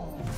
后面。